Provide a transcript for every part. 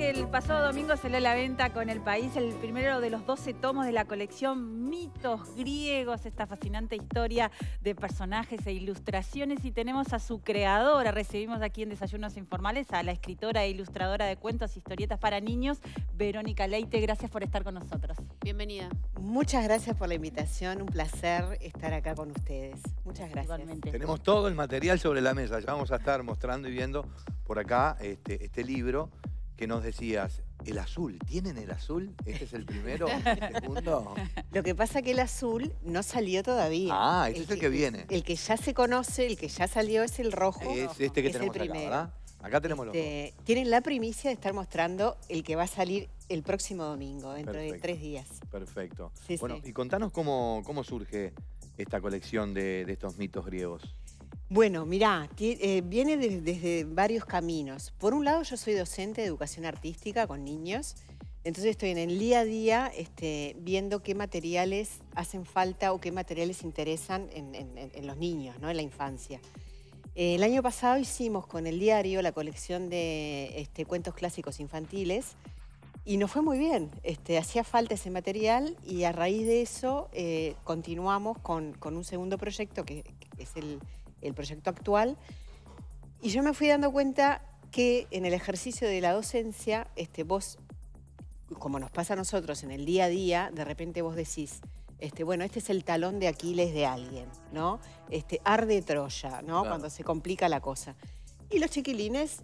que el pasado domingo salió a la venta con el país el primero de los 12 tomos de la colección Mitos Griegos, esta fascinante historia de personajes e ilustraciones. Y tenemos a su creadora, recibimos aquí en Desayunos Informales a la escritora e ilustradora de cuentos e historietas para niños, Verónica Leite. Gracias por estar con nosotros. Bienvenida. Muchas gracias por la invitación, un placer estar acá con ustedes. Muchas gracias. Igualmente. Tenemos todo el material sobre la mesa, ya vamos a estar mostrando y viendo por acá este, este libro que nos decías, el azul, ¿tienen el azul? ¿Este es el primero? ¿El segundo? Lo que pasa que el azul no salió todavía. Ah, ese es el que viene. El que ya se conoce, el que ya salió es el rojo. Es este que es el tenemos acá, primero. ¿verdad? Acá tenemos los dos. Este, tienen la primicia de estar mostrando el que va a salir el próximo domingo, dentro de tres días. Perfecto. Sí, bueno, sí. y contanos cómo, cómo surge esta colección de, de estos mitos griegos. Bueno, mirá, eh, viene de- desde varios caminos. Por un lado, yo soy docente de educación artística con niños, entonces estoy en el día a día este, viendo qué materiales hacen falta o qué materiales interesan en, los niños, ¿no? en la infancia. Eh, el año pasado hicimos con el diario la colección de este, cuentos clásicos infantiles y nos fue muy bien. Este, hacía falta ese material y a raíz de eso eh, continuamos con, un segundo proyecto que es el, el proyecto actual. Y yo me fui dando cuenta que en el ejercicio de la docencia, este, vos, como nos pasa a nosotros en el día a día, de repente vos decís, este, bueno, este es el talón de Aquiles de alguien, ¿no? Este, arde Troya, ¿no? Claro. Cuando se complica la cosa. Y los chiquilines,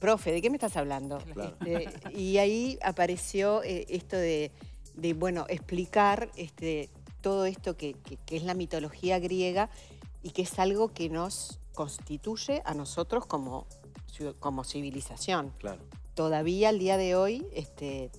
profe, ¿de qué me estás hablando? Claro. Este, y ahí apareció eh, esto de, de, bueno, explicar este, todo esto que, que- que es la mitología griega y que es algo que nos constituye a nosotros como, como civilización. Claro. Todavía al día de hoy, este,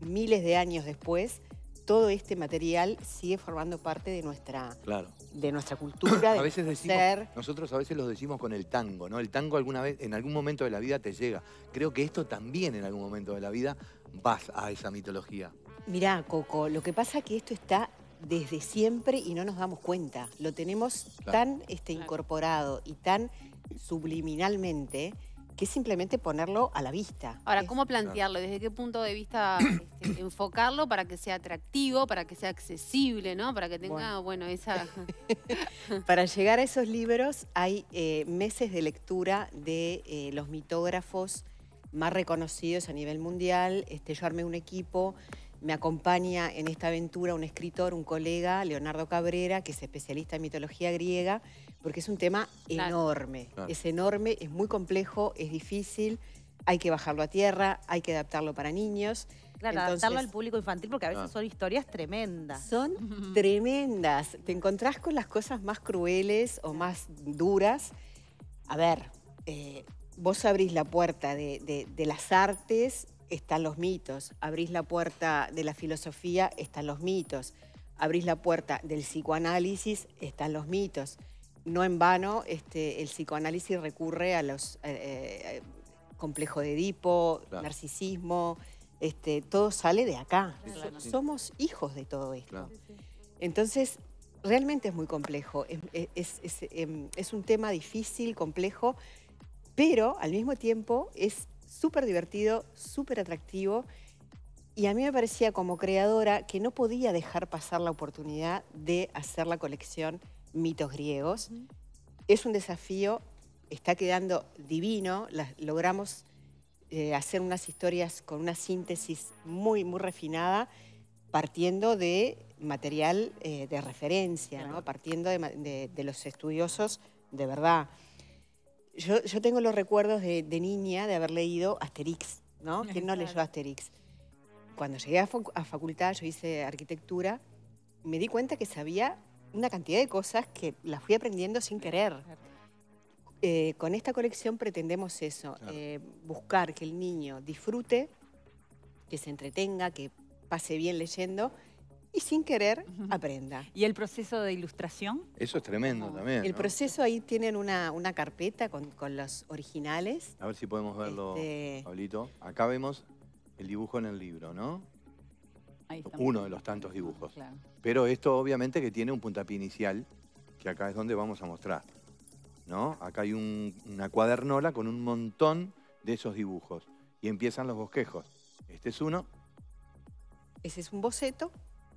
miles de años después, todo este material sigue formando parte de nuestra, Claro. de nuestra cultura, de A veces decimos, ser. nosotros a veces los decimos con el tango, ¿no? El tango alguna vez, en algún momento de la vida te llega. Creo que esto también en algún momento de la vida vas a esa mitología. Mirá, Coco, lo que pasa es que esto está desde siempre y no nos damos cuenta. Lo tenemos Claro. tan este, incorporado y tan subliminalmente que es simplemente ponerlo a la vista. Ahora, ¿cómo plantearlo? ¿Desde qué punto de vista este, enfocarlo para que sea atractivo, para que sea accesible, ¿no? Para que tenga, bueno, esa... Para llegar a esos libros hay eh, meses de lectura de eh, los mitógrafos más reconocidos a nivel mundial. Este, yo armé un equipo, me acompaña en esta aventura un escritor, un colega, Leonardo Cabrera, que es especialista en mitología griega, porque es un tema Claro. enorme. Claro. Es enorme, es muy complejo, es difícil, hay que bajarlo a tierra, hay que adaptarlo para niños. Claro, Entonces- adaptarlo al público infantil porque a veces Ah. son historias tremendas. Son tremendas. Te encontrás con las cosas más crueles o más duras. A ver, eh, vos abrís la puerta de, de- de las artes, están los mitos. Abrís la puerta de la filosofía, están los mitos. Abrís la puerta del psicoanálisis, están los mitos. No en vano, este, el psicoanálisis recurre a los eh, eh, complejo de Edipo, Claro. narcisismo, este, todo sale de acá. Somos hijos de todo esto. Claro. Entonces, realmente es muy complejo. Es, es- es, em, es un tema difícil, complejo, pero al mismo tiempo es súper divertido, súper atractivo. Y a mí me parecía como creadora que no podía dejar pasar la oportunidad de hacer la colección Mitos Griegos. Es un desafío, está quedando divino, logramos eh, hacer unas historias con una síntesis muy, muy refinada, partiendo de material eh, de referencia, ¿no? partiendo de, ma- de- de los estudiosos de verdad. Yo, yo tengo los recuerdos de, de niña de haber leído Asterix, ¿no? ¿Quién no leyó Asterix? Cuando llegué a, a facultad, yo hice arquitectura, me di cuenta que sabía una cantidad de cosas que las fui aprendiendo sin querer. Eh, con esta colección pretendemos eso, Claro. eh, buscar que el niño disfrute, que se entretenga, que pase bien leyendo y sin querer aprenda. ¿Y el proceso de ilustración? Eso es tremendo también. El ¿no? proceso ahí tienen una, una carpeta con, con los originales. A ver si podemos verlo, Este- Pablito. Acá vemos el dibujo en el libro, ¿no? Ahí está. Uno de los tantos dibujos. Claro. Pero esto obviamente que tiene un puntapié inicial, que acá es donde vamos a mostrar. ¿No? Acá hay un- una cuadernola con un montón de esos dibujos. y empiezan los bosquejos. Este es uno, Ese es un boceto.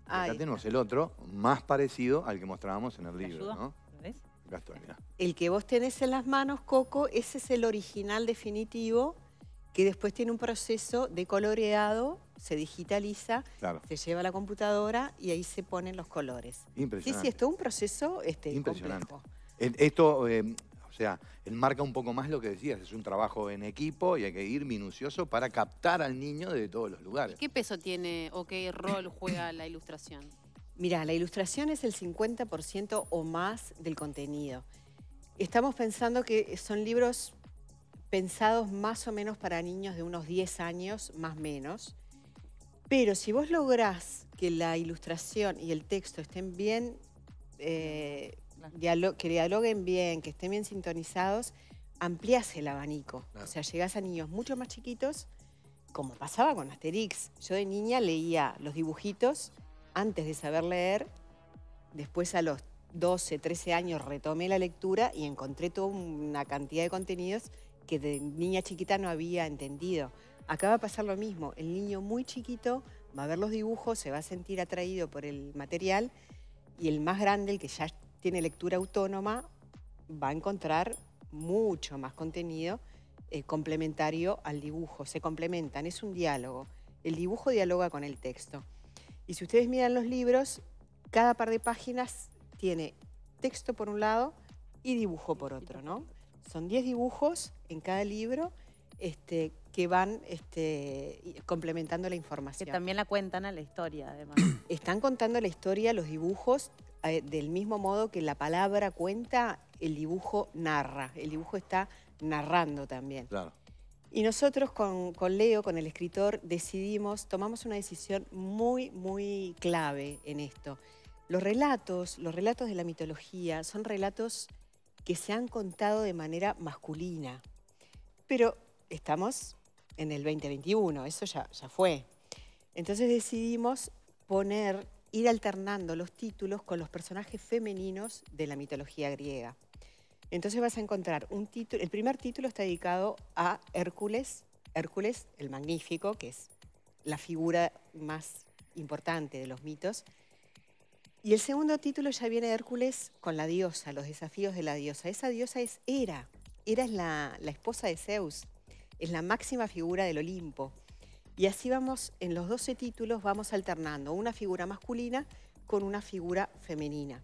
Acá tenemos el otro, más parecido al que mostrábamos en el ¿Te libro? ¿no? ¿Lo ves? Estoy, mirá. El que vos tenés en las manos, Coco, ese es el original definitivo que después tiene un proceso de coloreado, se digitaliza, Claro, se lleva a la computadora y ahí se ponen los colores. Sí, impresionante. sí, es todo un proceso este, Impresionante. complejo. Esto, eh, sea, enmarca un poco más lo que decías, es un trabajo en equipo y hay que ir minucioso para captar al niño de todos los lugares. ¿Qué peso tiene o qué rol juega la ilustración? Mira, la ilustración es el 50% o más del contenido. Estamos pensando que son libros pensados más o menos para niños de unos 10 años, más o menos. Pero si vos lográs que la ilustración y el texto estén bien, eh, Claro. dialo- que dialoguen bien, que estén bien sintonizados, ampliás el abanico. Claro. O sea, llegás a niños mucho más chiquitos, como pasaba con Asterix. Yo de niña leía los dibujitos antes de saber leer, después a los 12, 13 años retomé la lectura y encontré toda una cantidad de contenidos que de niña chiquita no había entendido. Acá va a pasar lo mismo, el niño muy chiquito va a ver los dibujos, se va a sentir atraído por el material y el más grande, el que ya tiene lectura autónoma, va a encontrar mucho más contenido eh, complementario al dibujo, se complementan, es un diálogo. El dibujo dialoga con el texto. Y si ustedes miran los libros, cada par de páginas tiene texto por un lado y dibujo por otro, ¿no? Son 10 dibujos en cada libro este, que van este, complementando la Que información. también la cuentan a la historia, además. Están contando la historia, los dibujos, del mismo modo que la palabra cuenta, el dibujo narra. El dibujo está narrando también. Claro. Y nosotros con, con Leo, con el escritor, decidimos, tomamos una decisión muy, muy clave en esto. Los relatos, los relatos de la mitología, son relatos que se han contado de manera masculina. Pero estamos en el 2021, eso ya, ya fue. Entonces decidimos poner, ir alternando los títulos con los personajes femeninos de la mitología griega. Entonces vas a encontrar un título, el primer título está dedicado a Hércules, Hércules el Magnífico, que es la figura más importante de los mitos. Y el segundo título ya viene Hércules con la diosa, los desafíos de la diosa. Esa diosa es Hera. Hera es la, la esposa de Zeus, es la máxima figura del Olimpo. Y así vamos, en los 12 títulos vamos alternando una figura masculina con una figura femenina.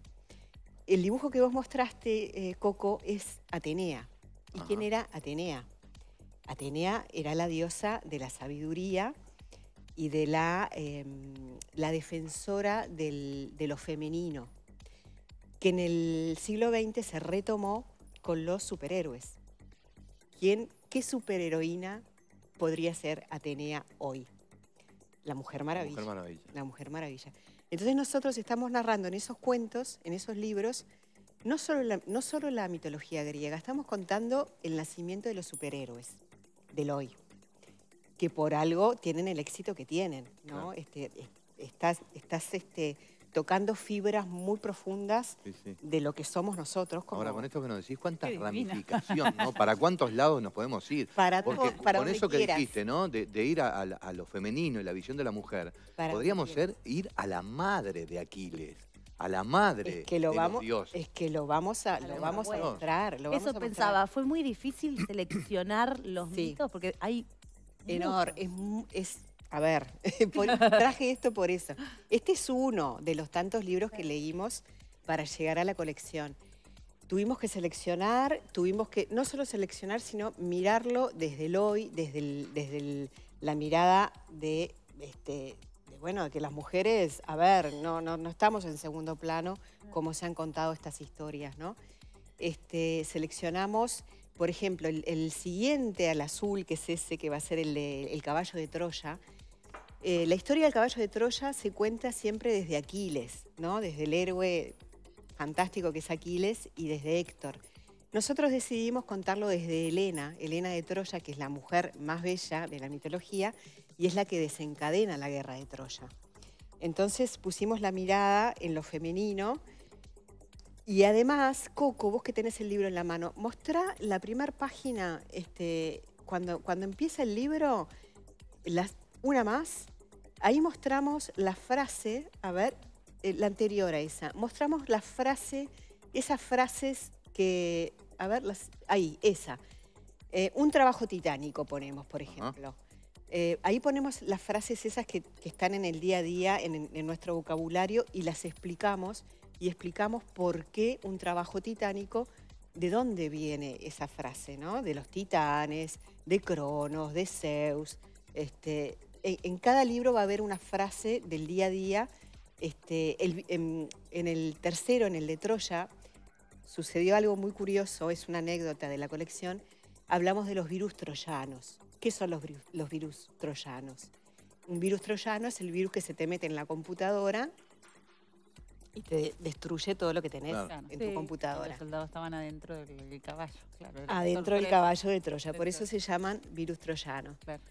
El dibujo que vos mostraste, eh, Coco, es Atenea. ¿Y quién era Atenea? Atenea era la diosa de la sabiduría y de la, em, la defensora del- de lo femenino, que en el siglo XX se retomó con los superhéroes. ¿Quién, ¿Qué superheroína podría ser Atenea hoy? La Mujer Maravilla. Mujer Maravilla. La Mujer Maravilla. Entonces nosotros estamos narrando en esos cuentos, en esos libros, no solo la, no solo la mitología griega, estamos contando el nacimiento de los superhéroes, del hoy, que por algo tienen el éxito que tienen, ¿no? Claro. Este, es- estás estás este, tocando fibras muy profundas Sí, sí. de lo que somos nosotros. Como, Ahora, con esto que nos decís, cuánta Qué divina. ramificación, ¿no? ¿Para cuántos lados nos podemos ir? para, Porque todo- para con eso que quieras, dijiste, ¿no? De, de ir a, a a lo femenino y la visión de la mujer, para podríamos ser ir a la madre de Aquiles, a la madre Es que lo de vamos, los dioses. es que lo vamos a, la lo vamos a mostrar. Lo vamos Eso a mostrar. pensaba, fue muy difícil seleccionar los Sí. mitos porque hay Enor, muchos. es, es, a ver, traje esto por eso. Este es uno de los tantos libros que leímos para llegar a la colección. Tuvimos que seleccionar, tuvimos que no solo seleccionar, sino mirarlo desde el hoy, desde, la mirada de, este, bueno, que las mujeres, a ver, no, estamos en segundo plano como se han contado estas historias, ¿no? Este, seleccionamos, por ejemplo, el, siguiente al azul, que es ese que va a ser el caballo de Troya. Eh, la historia del caballo de Troya se cuenta siempre desde Aquiles, ¿no? Desde el héroe fantástico que es Aquiles y desde Héctor. Nosotros decidimos contarlo desde Helena, Helena de Troya, que es la mujer más bella de la mitología y es la que desencadena la guerra de Troya. Entonces pusimos la mirada en lo femenino y además, Coco, vos que tenés el libro en la mano, mostrá la primera página este, cuando, cuando empieza el libro, las, una más, ahí mostramos la frase, a ver, eh, la anterior a esa, mostramos la frase, esas frases que, a ver, las, ahí, esa. Eh, un trabajo titánico ponemos, por ejemplo. Eh, ahí ponemos las frases esas que, que están en el día a día, en, en nuestro vocabulario, y las explicamos, y explicamos por qué un trabajo titánico de dónde viene esa frase, ¿no? De los titanes, de Cronos, de Zeus. Este, en, en cada libro va a haber una frase del día a día. Este, el- en, en el tercero, en el de Troya, sucedió algo muy curioso, es una anécdota de la colección. Hablamos de los virus troyanos. ¿Qué son los, virus- los virus troyanos? Un virus troyano es el virus que se te mete en la computadora y te destruye todo lo que tenés Claro. en Sí, tu computadora. Los soldados estaban adentro del, del caballo, claro. Adentro del caballo de Troya, de por eso Troya. se llaman virus troyanos. Claro.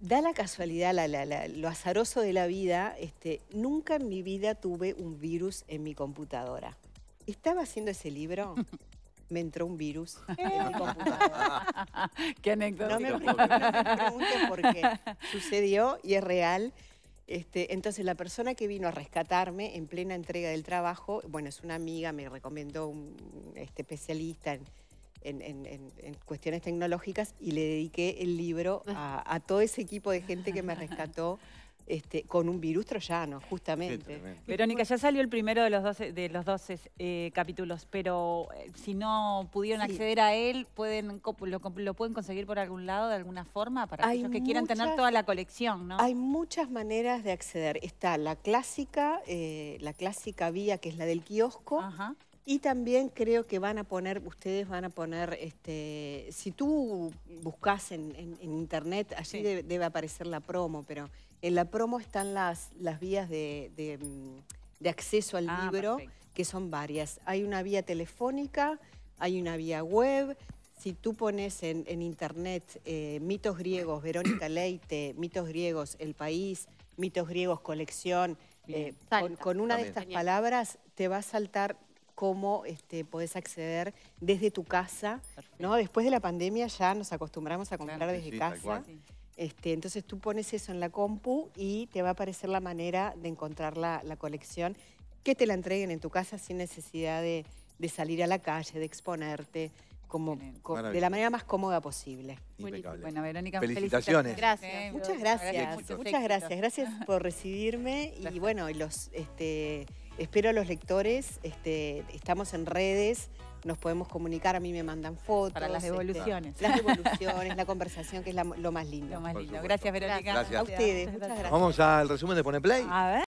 Da la casualidad, la- la- la- lo azaroso de la vida, este, nunca en mi vida tuve un virus en mi computadora. Estaba haciendo ese libro, me entró un virus en mi computadora. Qué anécdota. No me, pre- no me pregunten por qué. Sucedió y es real. Este, entonces, la persona que vino a rescatarme en plena entrega del trabajo, bueno, es una amiga, me recomendó un este, especialista en, en- en- en- en cuestiones tecnológicas y le dediqué el libro a, a todo ese equipo de gente que me rescató este, con un virus troyano, justamente. Verónica, ya salió el primero de los 12, de los 12 eh, capítulos, pero eh, si no pudieron Sí. acceder a él, pueden lo, pueden conseguir por algún lado, de alguna forma, para Hay aquellos que quieran tener toda la colección, ¿no? Hay muchas maneras de acceder. Está la clásica, eh, la clásica vía que es la del kiosco. Ajá. Y también creo que van a poner, ustedes van a poner, este, si tú buscas en, en- en internet, allí Sí. debe, debe aparecer la promo, pero en la promo están las, las vías de, de, de acceso al Ah, libro, perfecto. que son varias. Hay una vía telefónica, hay una vía web. Si tú pones en, en internet eh, mitos griegos, Verónica Leite, mitos griegos, El País, mitos griegos, colección, eh, con, una de estas Genial. palabras te va a saltar cómo este, podés acceder desde tu casa. ¿no? Después de la pandemia ya nos acostumbramos a comprar Claro. desde Sí, casa. Este, entonces tú pones eso en la compu y te va a aparecer la manera de encontrar la, la colección, que te la entreguen en tu casa sin necesidad de, de salir a la calle, de exponerte, como, de la manera más cómoda posible. Impecable. Bueno, Verónica, Felicitaciones. Gracias. Muchas Muchas gracias, muchas gracias. Gracias por recibirme y bueno, y los este, espero a los lectores, este, estamos en redes, nos podemos comunicar, a mí me mandan fotos. Para las este, devoluciones. las devoluciones, la conversación, que es la- lo más lindo. Lo más lindo. Gracias, Verónica. Gracias. A ustedes, muchas gracias. Vamos al resumen de Pone Play. A ver.